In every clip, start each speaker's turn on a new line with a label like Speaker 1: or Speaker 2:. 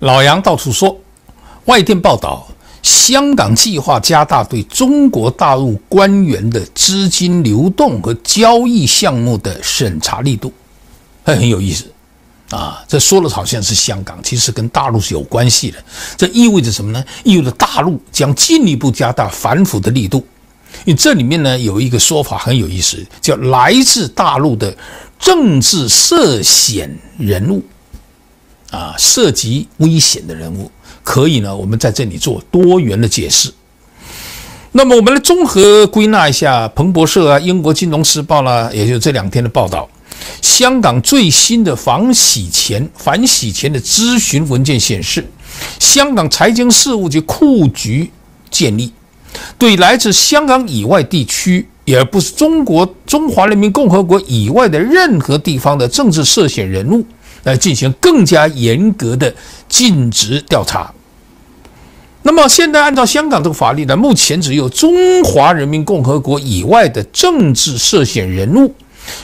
Speaker 1: 老杨到处说，外电报道，香港计划加大对中国大陆官员的资金流动和交易项目的审查力度，很很有意思啊！这说的好像是香港，其实跟大陆是有关系的。这意味着什么呢？意味着大陆将进一步加大反腐的力度。因为这里面呢有一个说法很有意思，叫来自大陆的政治涉险人物。啊，涉及危险的人物，可以呢，我们在这里做多元的解释。那么，我们来综合归纳一下彭博社啊、英国金融时报啦，也就这两天的报道。香港最新的防洗钱、反洗钱的咨询文件显示，香港财经事务及库局建立，对来自香港以外地区，也不是中国中华人民共和国以外的任何地方的政治涉险人物。来进行更加严格的尽职调查。那么，现在按照香港这个法律呢，目前只有中华人民共和国以外的政治涉险人物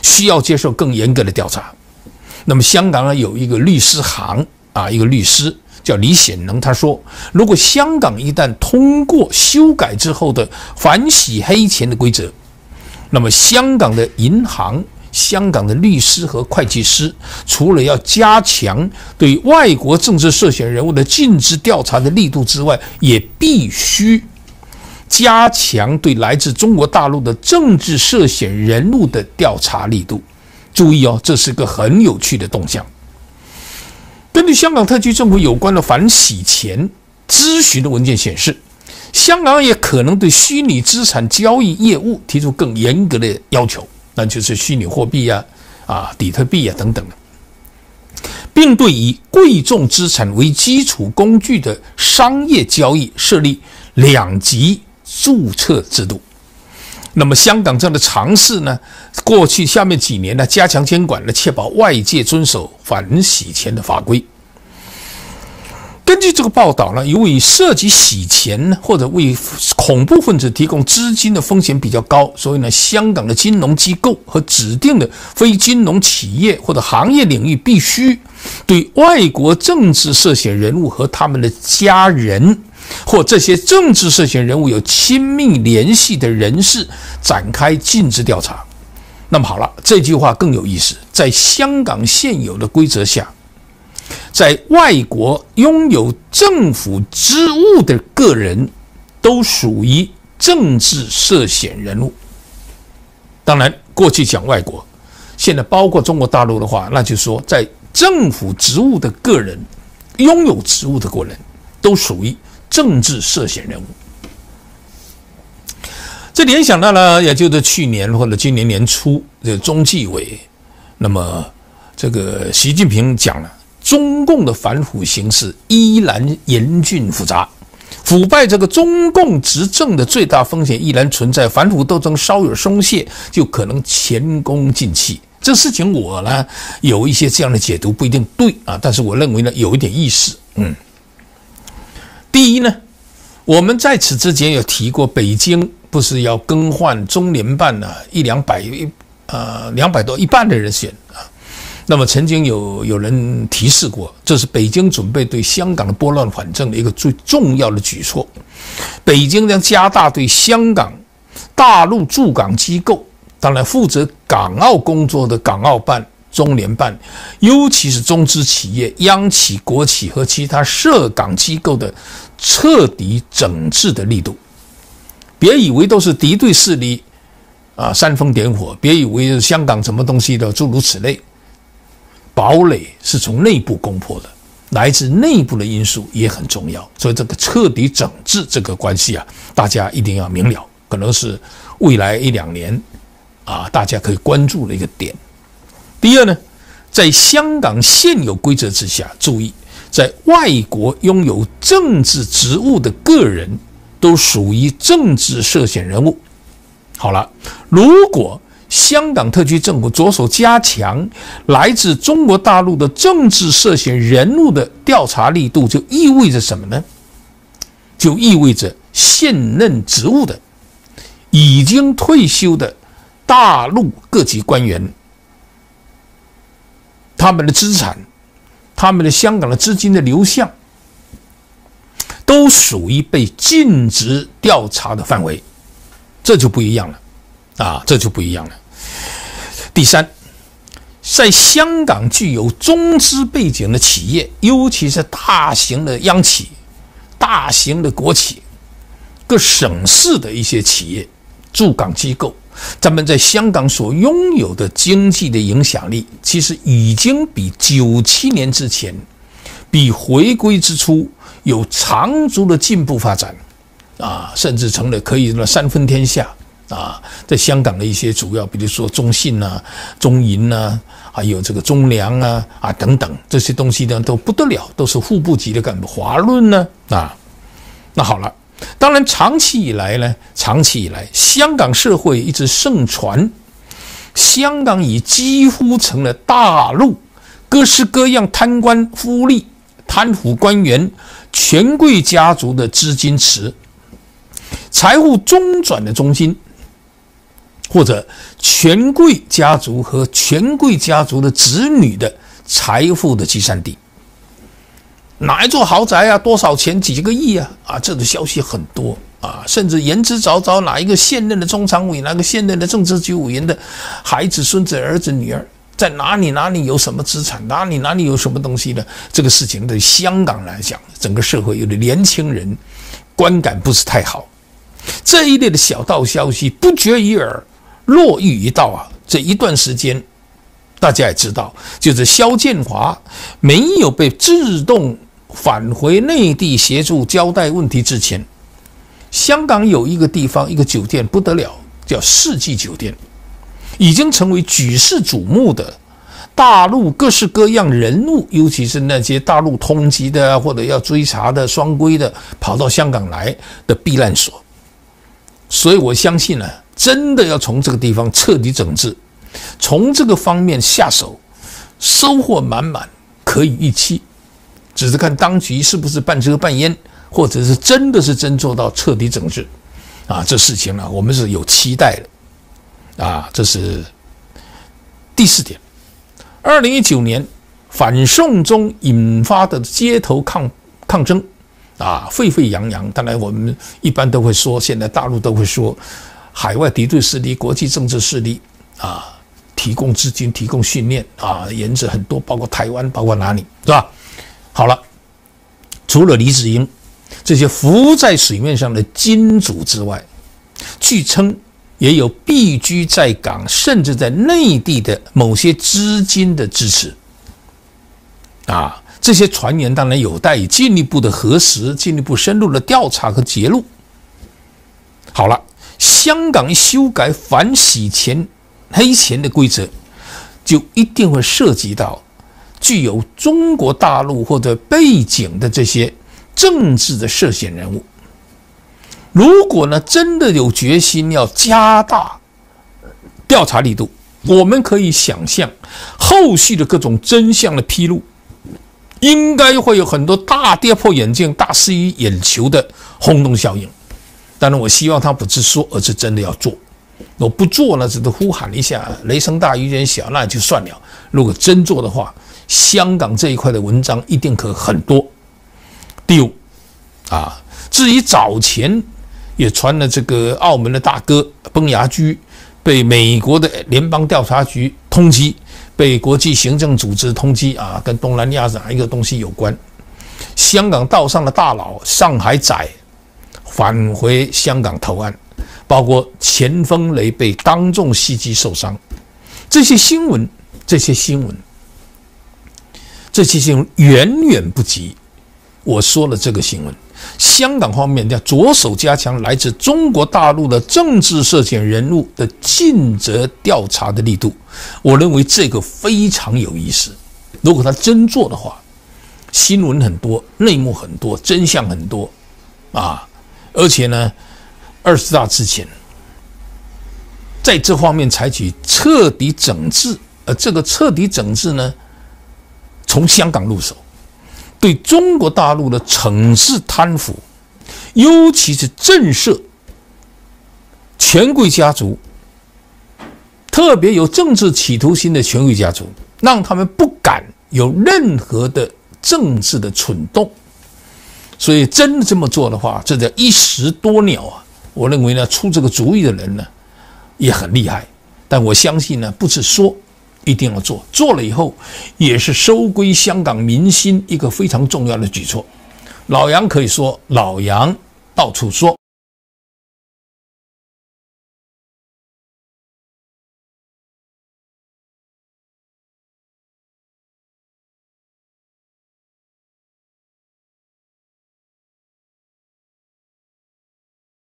Speaker 1: 需要接受更严格的调查。那么，香港呢有一个律师行啊，一个律师叫李显能，他说，如果香港一旦通过修改之后的反洗黑钱的规则，那么香港的银行。香港的律师和会计师，除了要加强对外国政治涉嫌人物的尽职调查的力度之外，也必须加强对来自中国大陆的政治涉嫌人物的调查力度。注意哦，这是个很有趣的动向。根据香港特区政府有关的反洗钱咨询的文件显示，香港也可能对虚拟资产交易业务提出更严格的要求。那就是虚拟货币呀，啊，比特币呀等等，并对以贵重资产为基础工具的商业交易设立两级注册制度。那么，香港这样的尝试呢，过去下面几年呢，加强监管，来确保外界遵守反洗钱的法规。根据这个报道呢，由于涉及洗钱，或者为恐怖分子提供资金的风险比较高，所以呢，香港的金融机构和指定的非金融企业或者行业领域必须对外国政治涉险人物和他们的家人，或这些政治涉险人物有亲密联系的人士展开尽职调查。那么好了，这句话更有意思，在香港现有的规则下。在外国拥有政府职务的个人，都属于政治涉险人物。当然，过去讲外国，现在包括中国大陆的话，那就说在政府职务的个人，拥有职务的个人，都属于政治涉险人物。这联想到了，也就是去年或者今年年初，这中纪委，那么这个习近平讲了。中共的反腐形势依然严峻复杂，腐败这个中共执政的最大风险依然存在，反腐斗争稍有松懈，就可能前功尽弃。这事情我呢有一些这样的解读，不一定对啊，但是我认为呢有一点意思。嗯，第一呢，我们在此之前有提过，北京不是要更换中联办呢一两百呃两百多一半的人选啊。那么曾经有有人提示过，这是北京准备对香港的拨乱反正的一个最重要的举措。北京将加大对香港大陆驻港机构，当然负责港澳工作的港澳办、中联办，尤其是中资企业、央企、国企和其他涉港机构的彻底整治的力度。别以为都是敌对势力啊煽风点火，别以为香港什么东西的诸如此类。堡垒是从内部攻破的，来自内部的因素也很重要。所以这个彻底整治这个关系啊，大家一定要明了，可能是未来一两年啊，大家可以关注的一个点。第二呢，在香港现有规则之下，注意，在外国拥有政治职务的个人都属于政治涉险人物。好了，如果。香港特区政府着手加强来自中国大陆的政治涉嫌人物的调查力度，就意味着什么呢？就意味着现任职务的、已经退休的大陆各级官员，他们的资产、他们的香港的资金的流向都属于被禁止调查的范围，这就不一样了，啊，这就不一样了。第三，在香港具有中资背景的企业，尤其是大型的央企、大型的国企、各省市的一些企业、驻港机构。咱们在香港所拥有的经济的影响力，其实已经比九七年之前，比回归之初有长足的进步发展，啊，甚至成了可以说三分天下啊。在香港的一些主要，比如说中信呐、中银呐，还有这个中粮啊啊等等这些东西呢，都不得了，都是副部级的干部。华润呢啊，那好了。当然，长期以来呢，长期以来，香港社会一直盛传，香港已几乎成了大陆各式各样贪官污吏、贪腐官员、权贵家族的资金池、财富中转的中心，或者权贵家族和权贵家族的子女的财富的集散地。哪一座豪宅啊？多少钱？几个亿啊？啊，这种消息很多啊，甚至言之凿凿，哪一个现任的中常委，哪个现任的政治局委员的孩子、孙子、儿子、女儿，在哪里哪里有什么资产，哪里哪里有什么东西呢？这个事情对香港来讲，整个社会有的年轻人观感不是太好。这一类的小道消息不绝于耳，落狱一道啊。这一段时间，大家也知道，就是肖建华没有被自动。返回内地协助交代问题之前，香港有一个地方，一个酒店不得了，叫世纪酒店，已经成为举世瞩目的大陆各式各样人物，尤其是那些大陆通缉的或者要追查的双规的，跑到香港来的避难所。所以我相信呢，真的要从这个地方彻底整治，从这个方面下手，收获满满，可以预期。只是看当局是不是半遮半掩，或者是真的是真做到彻底整治，啊，这事情呢，我们是有期待的，啊，这是第四点。二零一九年反送中引发的街头抗抗争，啊，沸沸扬扬。当然，我们一般都会说，现在大陆都会说，海外敌对势力、国际政治势力啊，提供资金、提供训练啊，沿着很多，包括台湾，包括哪里，是吧？好了，除了李子英这些浮在水面上的金主之外，据称也有避居在港甚至在内地的某些资金的支持。啊，这些传言当然有待于进一步的核实、进一步深入的调查和揭露。好了，香港修改反洗钱、黑钱的规则，就一定会涉及到。具有中国大陆或者背景的这些政治的涉险人物，如果呢真的有决心要加大调查力度，我们可以想象后续的各种真相的披露，应该会有很多大跌破眼镜、大失于眼球的轰动效应。当然，我希望他不是说，而是真的要做。我不做呢，只是呼喊一下，雷声大雨点小，那就算了。如果真做的话，香港这一块的文章一定可很多。第五，啊，至于早前也传了这个澳门的大哥崩牙驹被美国的联邦调查局通缉，被国际行政组织通缉啊，跟东南亚哪一个东西有关？香港道上的大佬上海仔返回香港投案，包括钱锋雷被当众袭击受伤，这些新闻，这些新闻。这些新闻远远不及我说的这个新闻。香港方面要着手加强来自中国大陆的政治涉险人物的尽责调查的力度。我认为这个非常有意思。如果他真做的话，新闻很多，内幕很多，真相很多啊！而且呢，二十大之前，在这方面采取彻底整治。而这个彻底整治呢？从香港入手，对中国大陆的惩治贪腐，尤其是震慑权贵家族，特别有政治企图心的权贵家族，让他们不敢有任何的政治的蠢动。所以真的这么做的话，这叫一石多鸟啊！我认为呢，出这个主意的人呢也很厉害，但我相信呢，不是说一定要做，做了以后也是收归香港民心一个非常重要的举措。老杨可以说，老杨到处说。